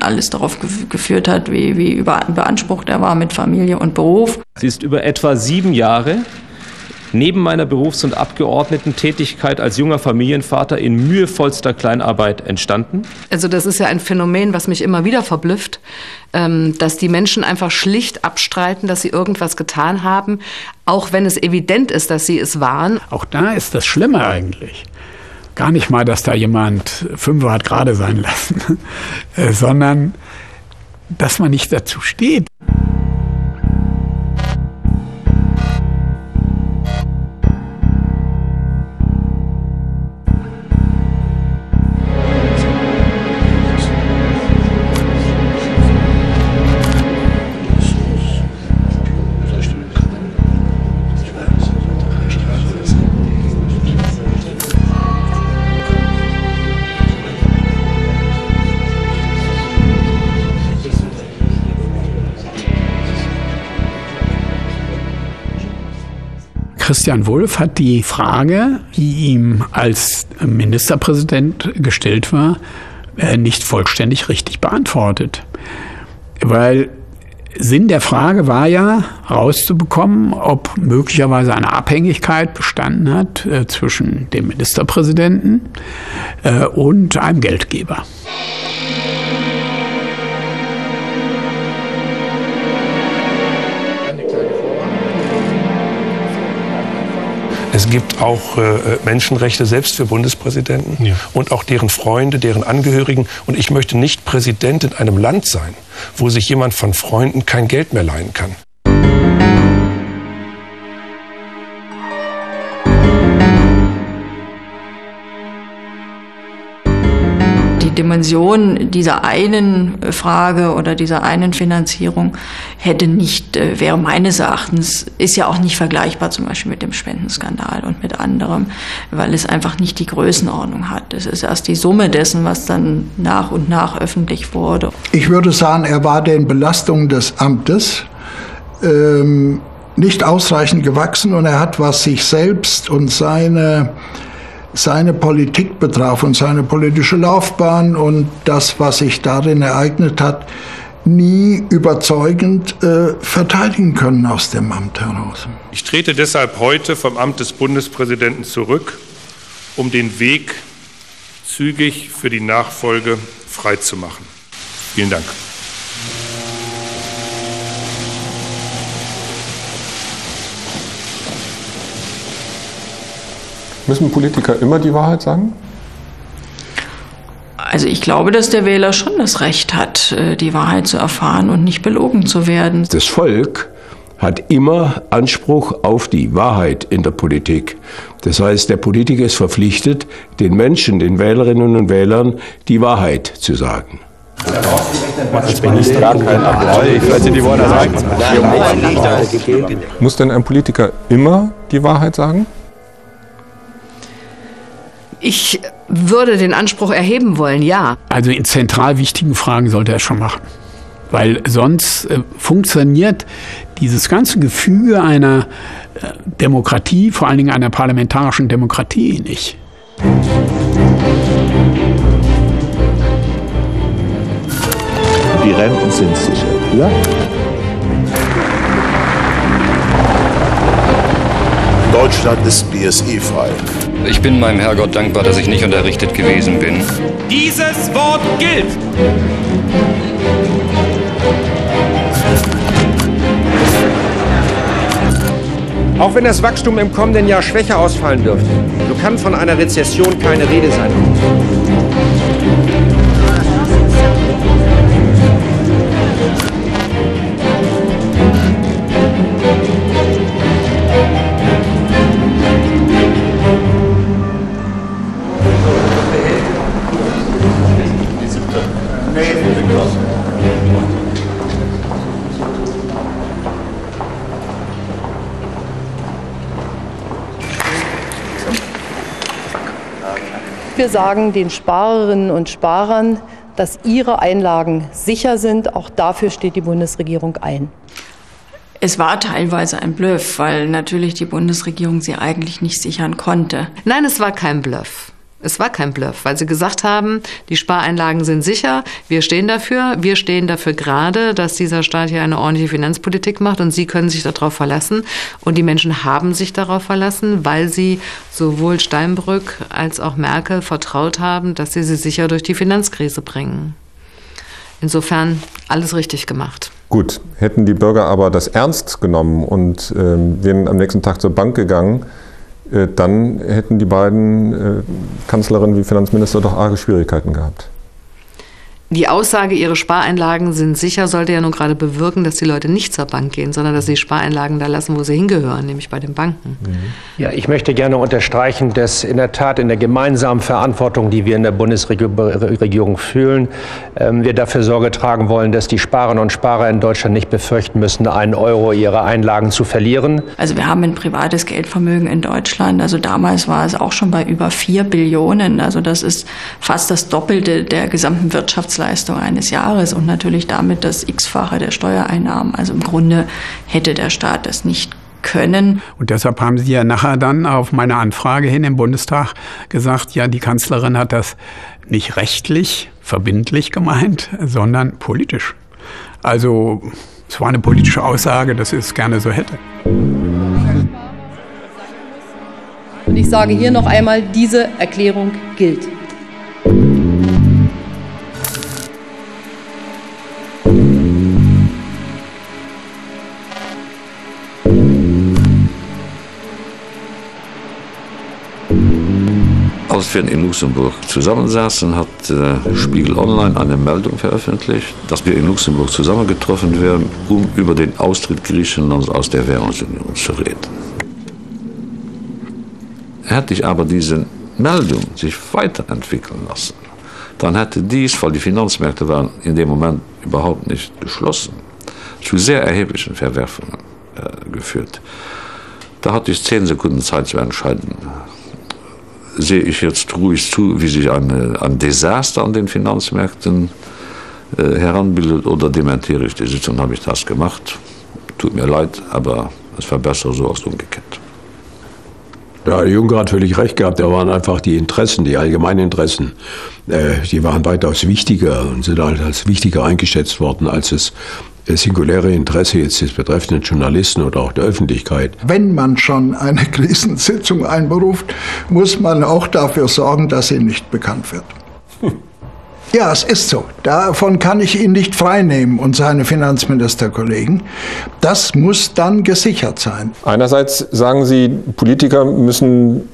alles darauf geführt hat, wie, wie beansprucht er war mit Familie und Beruf. Sie ist über etwa sieben Jahre neben meiner Berufs- und Abgeordnetentätigkeit als junger Familienvater in mühevollster Kleinarbeit entstanden? Also das ist ja ein Phänomen, was mich immer wieder verblüfft, ähm, dass die Menschen einfach schlicht abstreiten, dass sie irgendwas getan haben, auch wenn es evident ist, dass sie es waren. Auch da ist das Schlimme eigentlich. Gar nicht mal, dass da jemand fünf hat gerade sein lassen, äh, sondern dass man nicht dazu steht. Christian Wulff hat die Frage, die ihm als Ministerpräsident gestellt war, äh, nicht vollständig richtig beantwortet. Weil Sinn der Frage war ja, herauszubekommen, ob möglicherweise eine Abhängigkeit bestanden hat äh, zwischen dem Ministerpräsidenten äh, und einem Geldgeber. Es gibt auch äh, Menschenrechte selbst für Bundespräsidenten ja. und auch deren Freunde, deren Angehörigen. Und ich möchte nicht Präsident in einem Land sein, wo sich jemand von Freunden kein Geld mehr leihen kann. Dimension dieser einen Frage oder dieser einen Finanzierung hätte nicht, äh, wäre meines Erachtens, ist ja auch nicht vergleichbar zum Beispiel mit dem Spendenskandal und mit anderem, weil es einfach nicht die Größenordnung hat. Es ist erst die Summe dessen, was dann nach und nach öffentlich wurde. Ich würde sagen, er war den Belastungen des Amtes ähm, nicht ausreichend gewachsen und er hat, was sich selbst und seine seine Politik betraf und seine politische Laufbahn und das, was sich darin ereignet hat, nie überzeugend äh, verteidigen können aus dem Amt heraus. Ich trete deshalb heute vom Amt des Bundespräsidenten zurück, um den Weg zügig für die Nachfolge freizumachen. Vielen Dank. Müssen Politiker immer die Wahrheit sagen? Also ich glaube, dass der Wähler schon das Recht hat, äh, die Wahrheit zu erfahren und nicht belogen zu werden. Das Volk hat immer Anspruch auf die Wahrheit in der Politik. Das heißt, der Politiker ist verpflichtet, den Menschen, den Wählerinnen und Wählern die Wahrheit zu sagen. Muss denn ein Politiker immer die Wahrheit sagen? Ich würde den Anspruch erheben wollen, ja. Also in zentral wichtigen Fragen sollte er es schon machen. Weil sonst äh, funktioniert dieses ganze Gefüge einer äh, Demokratie, vor allen Dingen einer parlamentarischen Demokratie, nicht. Die Renten sind sicher. Ja? Deutschland ist BSE-frei. Ich bin meinem Herrgott dankbar, dass ich nicht unterrichtet gewesen bin. Dieses Wort gilt! Auch wenn das Wachstum im kommenden Jahr schwächer ausfallen dürfte, so kann von einer Rezession keine Rede sein. Wir sagen den Sparerinnen und Sparern, dass ihre Einlagen sicher sind. Auch dafür steht die Bundesregierung ein. Es war teilweise ein Bluff, weil natürlich die Bundesregierung sie eigentlich nicht sichern konnte. Nein, es war kein Bluff. Es war kein Bluff, weil sie gesagt haben, die Spareinlagen sind sicher, wir stehen dafür, wir stehen dafür gerade, dass dieser Staat hier eine ordentliche Finanzpolitik macht und sie können sich darauf verlassen. Und die Menschen haben sich darauf verlassen, weil sie sowohl Steinbrück als auch Merkel vertraut haben, dass sie sie sicher durch die Finanzkrise bringen. Insofern alles richtig gemacht. Gut, hätten die Bürger aber das ernst genommen und äh, wären am nächsten Tag zur Bank gegangen, dann hätten die beiden äh, Kanzlerinnen wie Finanzminister doch arge Schwierigkeiten gehabt. Die Aussage, ihre Spareinlagen sind sicher, sollte ja nun gerade bewirken, dass die Leute nicht zur Bank gehen, sondern dass sie Spareinlagen da lassen, wo sie hingehören, nämlich bei den Banken. Ja, ich möchte gerne unterstreichen, dass in der Tat in der gemeinsamen Verantwortung, die wir in der Bundesregierung fühlen, ähm, wir dafür Sorge tragen wollen, dass die Sparerinnen und Sparer in Deutschland nicht befürchten müssen, einen Euro ihrer Einlagen zu verlieren. Also wir haben ein privates Geldvermögen in Deutschland. Also damals war es auch schon bei über vier Billionen. Also das ist fast das Doppelte der gesamten Wirtschafts Wirtschaftsleistung eines Jahres und natürlich damit das x-fache der Steuereinnahmen. Also im Grunde hätte der Staat das nicht können. Und deshalb haben Sie ja nachher dann auf meine Anfrage hin im Bundestag gesagt, ja, die Kanzlerin hat das nicht rechtlich, verbindlich gemeint, sondern politisch. Also es war eine politische Aussage, dass sie es gerne so hätte. Und ich sage hier noch einmal, diese Erklärung gilt. Als wir in Luxemburg zusammensaßen, hat äh, Spiegel Online eine Meldung veröffentlicht, dass wir in Luxemburg zusammengetroffen wären, um über den Austritt Griechenlands aus der Währungsunion zu reden. Hätte ich aber diese Meldung sich weiterentwickeln lassen, dann hätte dies, weil die Finanzmärkte waren in dem Moment überhaupt nicht geschlossen, zu sehr erheblichen Verwerfungen äh, geführt. Da hatte ich zehn Sekunden Zeit zu entscheiden, sehe ich jetzt ruhig zu, wie sich eine, ein Desaster an den Finanzmärkten äh, heranbildet oder dementiere ich die Sitzung, habe ich das gemacht. Tut mir leid, aber es war besser so als umgekehrt. Ja, Juncker hat völlig recht gehabt. Da waren einfach die Interessen, die allgemeinen Interessen, äh, die waren weitaus wichtiger und sind halt als wichtiger eingeschätzt worden, als es singuläre Interesse jetzt des betreffenden Journalisten oder auch der Öffentlichkeit. Wenn man schon eine Krisensitzung einberuft, muss man auch dafür sorgen, dass sie nicht bekannt wird. Ja, es ist so. Davon kann ich ihn nicht freinehmen und seine Finanzministerkollegen. Das muss dann gesichert sein. Einerseits sagen Sie, Politiker müssen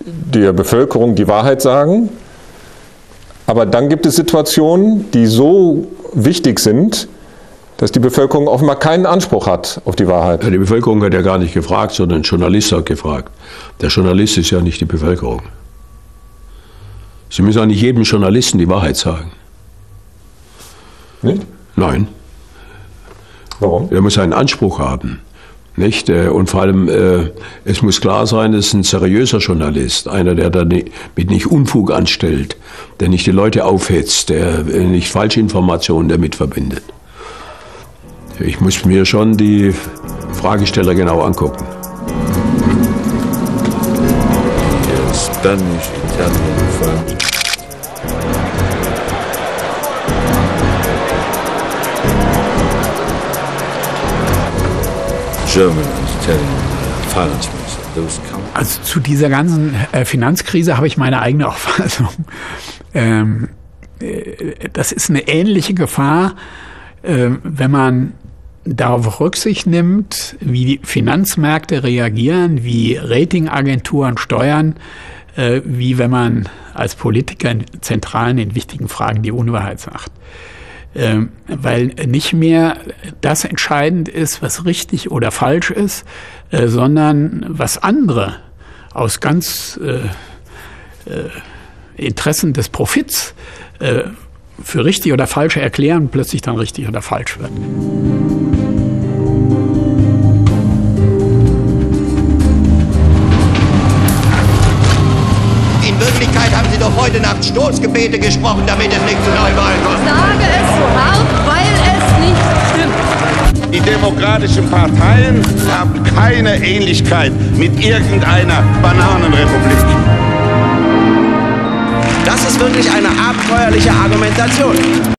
der Bevölkerung die Wahrheit sagen. Aber dann gibt es Situationen, die so wichtig sind, dass die Bevölkerung offenbar keinen Anspruch hat auf die Wahrheit. Die Bevölkerung hat ja gar nicht gefragt, sondern ein Journalist hat gefragt. Der Journalist ist ja nicht die Bevölkerung. Sie müssen auch nicht jedem Journalisten die Wahrheit sagen. Nicht? Nein. Warum? Er muss einen Anspruch haben. Nicht? Äh, und vor allem, äh, es muss klar sein, es ist ein seriöser Journalist, einer, der da mit nicht Unfug anstellt, der nicht die Leute aufhetzt, der äh, nicht Falschinformationen damit verbindet. Ich muss mir schon die Fragesteller genau angucken. Spanish, Italian, French. German and Italian finance minister. Those come. Also zu dieser ganzen äh, Finanzkrise habe ich meine eigene Auffassung. Ähm, äh, das ist eine ähnliche Gefahr, äh, wenn man darauf Rücksicht nimmt, wie die Finanzmärkte reagieren, wie Ratingagenturen steuern, äh, wie wenn man als Politiker in zentralen, in wichtigen Fragen die Unwahrheit sagt. Ähm, weil nicht mehr das entscheidend ist, was richtig oder falsch ist, äh, sondern was andere aus ganz äh, äh Interessen des Profits äh, für richtig oder falsch erklären, plötzlich dann richtig oder falsch wird. Heute Nacht Stoßgebete gesprochen, damit es nicht zu Neuwahlen kommt. Ich sage es so hart, weil es nicht stimmt. Die demokratischen Parteien haben keine Ähnlichkeit mit irgendeiner Bananenrepublik. wirklich eine abenteuerliche Argumentation.